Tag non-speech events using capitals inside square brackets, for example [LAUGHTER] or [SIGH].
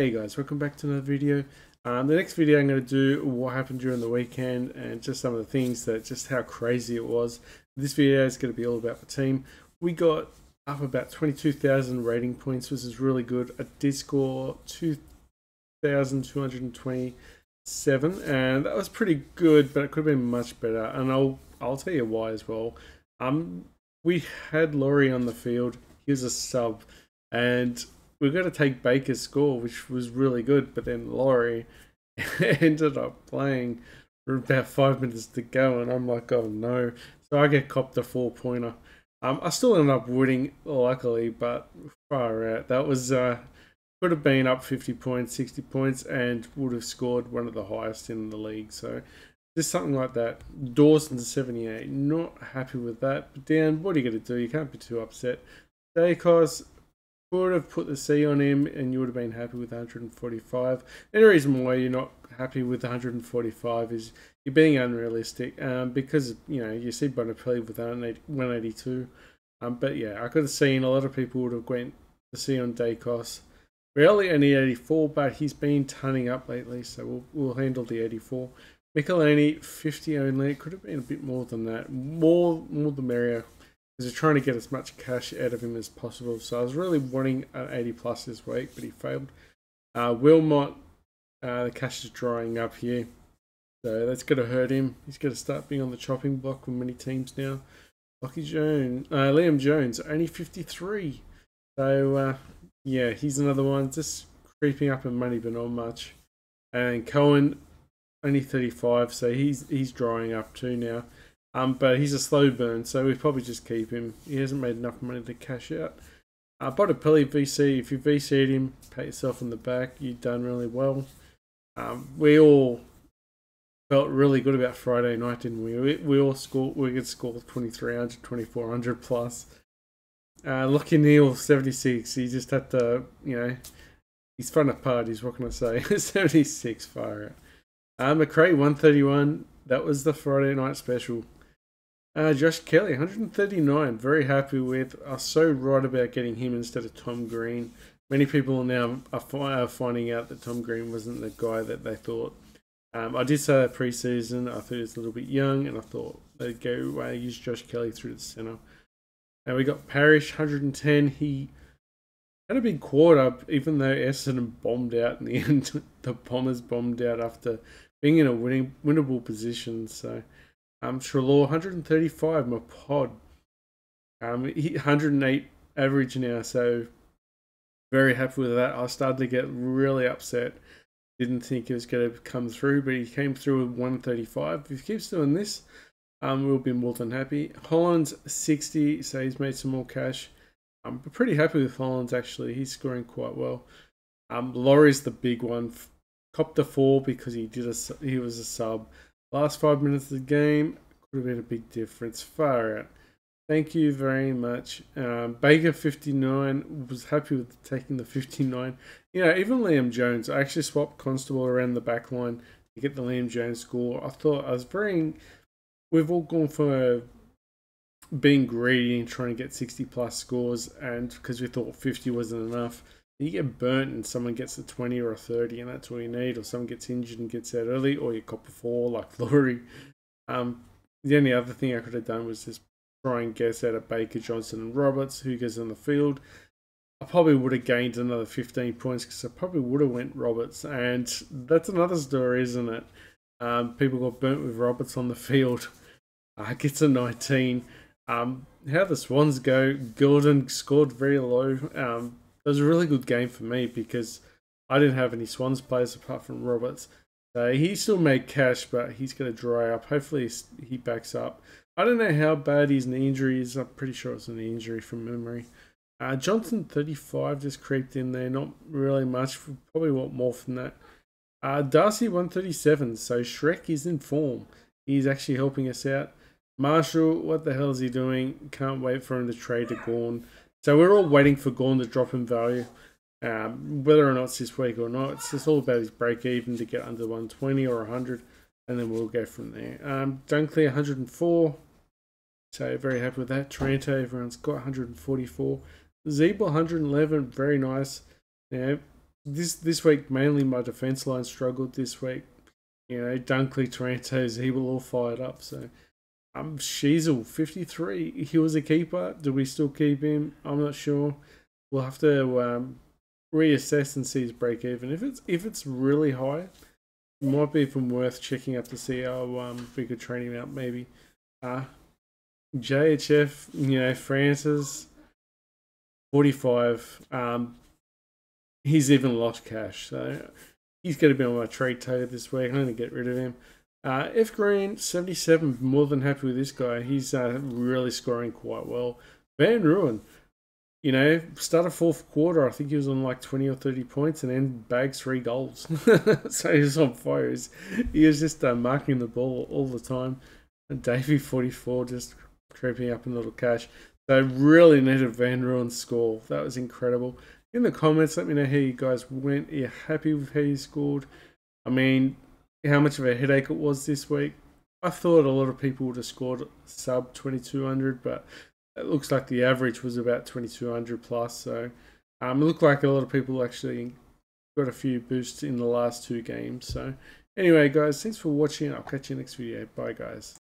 Hey guys, welcome back to another video. Um, the next video I'm going to do what happened during the weekend and just some of the things that just how crazy it was. This video is going to be all about the team. We got up about 22,000 rating points, which is really good. I did score 2,227 and that was pretty good, but it could have been much better. And I'll I'll tell you why as well. Um, we had Laurie on the field. He was a sub and we are going to take Baker's score, which was really good, but then Laurie [LAUGHS] ended up playing for about five minutes to go, and I'm like, oh no. So I get copped a four pointer. Um, I still ended up winning, luckily, but far out. That was uh, could have been up 50 points, 60 points, and would have scored one of the highest in the league. So just something like that. Dawson 78, not happy with that. But Dan, what are you going to do? You can't be too upset. Daicos would have put the C on him and you would have been happy with 145. And the reason why you're not happy with 145 is you're being unrealistic um, because, you know, you see Bontempelli with 182. Um, but yeah, I could have seen a lot of people would have went to see on Daicos. Really only 84, but he's been turning up lately, so we'll, we'll handle the 84. Michelini, 50 only. It could have been a bit more than that. More, more the merrier because they're trying to get as much cash out of him as possible. So I was really wanting an 80 plus this week, but he failed. Uh, Wilmot, uh, the cash is drying up here. So that's going to hurt him. He's going to start being on the chopping block with many teams now. Lucky Jones, uh, Liam Jones, only 53. So, uh, yeah, he's another one. Just creeping up in money, but not much. And Cohen, only 35. So he's he's drying up too now. Um, but he's a slow burn, so we probably just keep him. He hasn't made enough money to cash out. Uh, Bontempelli VC, if you VC'd him, pat yourself on the back. You've done really well. Um, we all felt really good about Friday night, didn't we? We, we all scored, we could score 2300, 2400 plus. Uh, Lachie Neale, 76. He just had to, you know, he's fun at parties, what can I say? [LAUGHS] 76, fire out. Uh, Macrae, 131. That was the Friday night special. Uh, Josh Kelly, 139. Very happy with. I was so right about getting him instead of Tom Green. Many people are now are finding out that Tom Green wasn't the guy that they thought. Um, I did say that preseason. I thought he was a little bit young, and I thought they'd go uh, use Josh Kelly through the center. And we got Parish, 110. He had a big quarter, even though Essendon bombed out in the [LAUGHS] end. the Bombers bombed out after being in a winning winnable position. So um, Treloar 135, my pod. Um, 108 average now, so very happy with that. I started to get really upset. Didn't think it was going to come through, but he came through with 135. If he keeps doing this, um, we'll be more than happy. Holland's 60, so he's made some more cash. I'm pretty happy with Holland's actually. He's scoring quite well. Um, Laurie's the big one. Copped a four because he did a he was a sub. Last five minutes of the game could have been a big difference. Far out. Thank you very much. Um, Baker 59 was happy with taking the 59. You know, even Liam Jones, I actually swapped Constable around the back line to get the Liam Jones score. I thought I was very. We've all gone for being greedy and trying to get 60 plus scores, and because we thought 50 wasn't enough you get burnt and someone gets a 20 or a 30 and that's all you need or someone gets injured and gets out early or you cop a 4 like [LAUGHS] Laurie. Um, the only other thing I could have done was just try and guess out of Baker, Johnson and Roberts who goes on the field. I probably would have gained another 15 points because I probably would have went Roberts and that's another story isn't it? Um, people got burnt with Roberts on the [LAUGHS] field. Uh, gets a 19. Um, how the Swans go, Gordon scored very low. Um, it was a really good game for me because I didn't have any Swans players apart from Roberts. So he still made cash, but he's going to dry up. Hopefully he backs up. I don't know how bad his knee injury is. I'm pretty sure it's an injury from memory. Uh, Johnson 35 just creeped in there. Not really much. Probably want more from that. Uh, Darcy 137. So Shrek is in form. He's actually helping us out. Marshall, what the hell is he doing? Can't wait for him to trade to Gawn. So we're all waiting for Gawn to drop in value. Um, whether or not it's this week or not, it's just all about his break even to get under 120 or 100, and then we'll go from there. Um, Dunkley 104, so very happy with that. Taranto, everyone's got 144. Zeeble 111, very nice. Now, this this week mainly my defense line struggled this week. You know, Dunkley, he will all fired up. So, um, Sheezel, 53. He was a keeper. Do we still keep him? I'm not sure. We'll have to um, reassess and see his break even. If it's if it's really high, it might be even worth checking up to see how um, we could train him out. Maybe. Uh, JHF, you know, Francis, 45. Um, he's even lost cash. So he's going to be on my trade table this week. I'm going to get rid of him. Uh, F Green, 77. More than happy with this guy. He's uh, really scoring quite well. Van Rooyen, you know, start started fourth quarter. I think he was on like 20 or 30 points and then bags three goals. [LAUGHS] so he was on fire. He was just uh, marking the ball all the time. And Davey, 44, just creeping up in little cash. So really needed Van Rooyen's score. That was incredible in the comments, let me know how you guys went. Are you happy with how you scored? I mean, how much of a headache it was this week. I thought a lot of people would have scored sub 2200, but it looks like the average was about 2200 plus. So um, it looked like a lot of people actually got a few boosts in the last two games. So anyway, guys, thanks for watching. I'll catch you next video. Bye, guys.